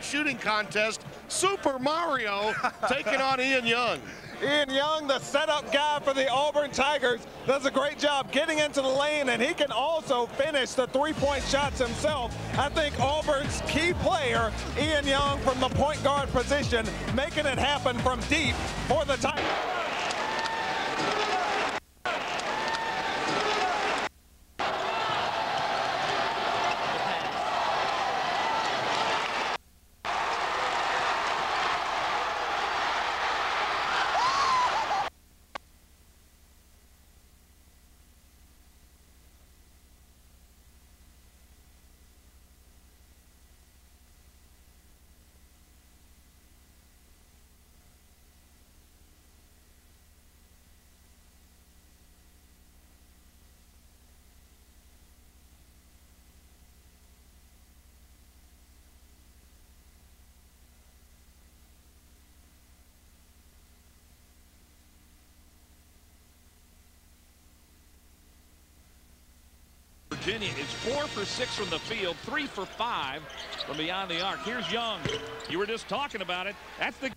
three-point shooting contest. Super Mario taking on Ian Young. Ian Young, the setup guy for the Auburn Tigers, does a great job getting into the lane, and he can also finish the three-point shots himself. I think Auburn's key player, Ian Young, from the point guard position, making it happen from deep for the Tigers. Virginia is four for six from the field, three for five from beyond the arc. Here's Young. You were just talking about it. That's the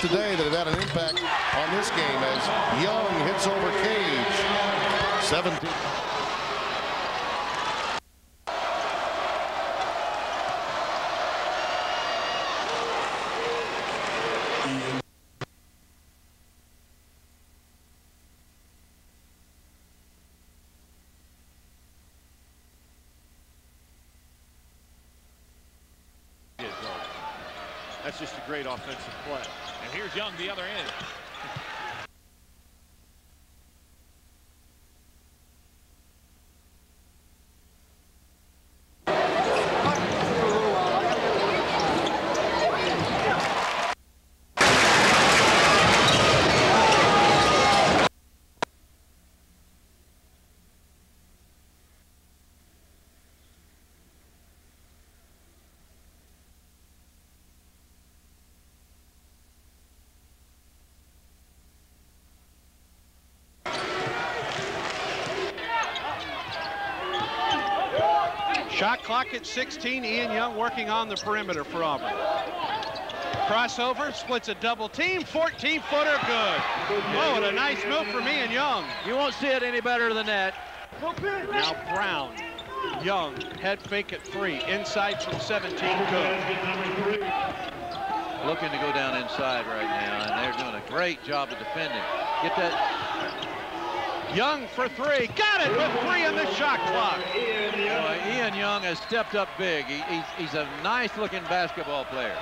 today that have had an impact on this game as Young hits over Cage. 17. That's just a great offensive play. And here's Young the other end. Shot clock at 16. Ian Young working on the perimeter for Auburn. Crossover, splits a double team, 14 footer, good. Oh, what a nice move from Ian Young. You won't see it any better than that. Now Brown, Young, head fake at three, inside from 17, good. Looking to go down inside right now, and they're doing a great job of defending. Get that. Young for three, got it with three in the shot clock. Boy, Ian Young has stepped up big. He, he's, he's a nice looking basketball player.